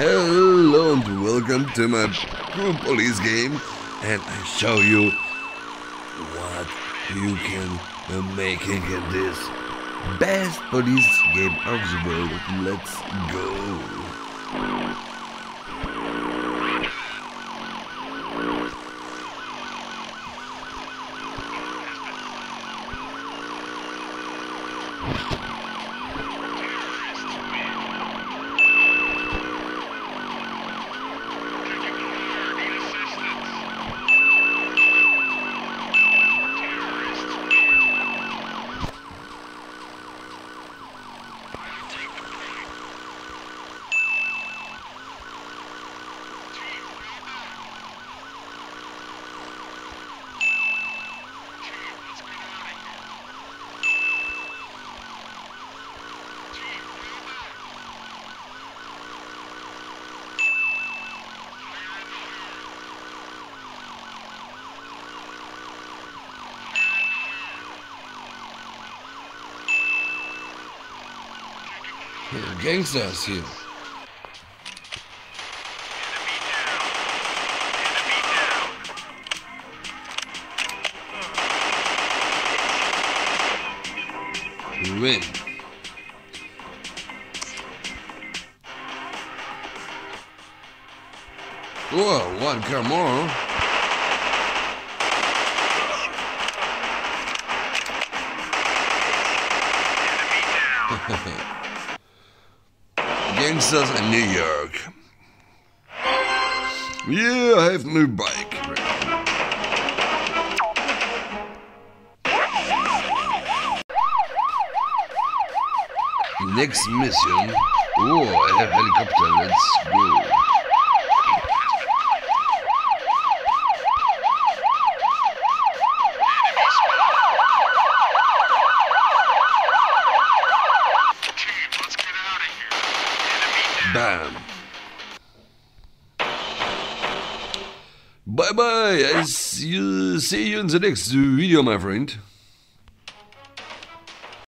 Hello and welcome to my cool police game and I show you what you can make in this best police game of the world. Let's go. Gangsters hier. Win. Whoa, one car more. Gangsters in New York. Yeah, I have new bike. Next mission. Oh, I have helicopter. Let's go. Bam. Bye bye. I see you, see you in the next video, my friend.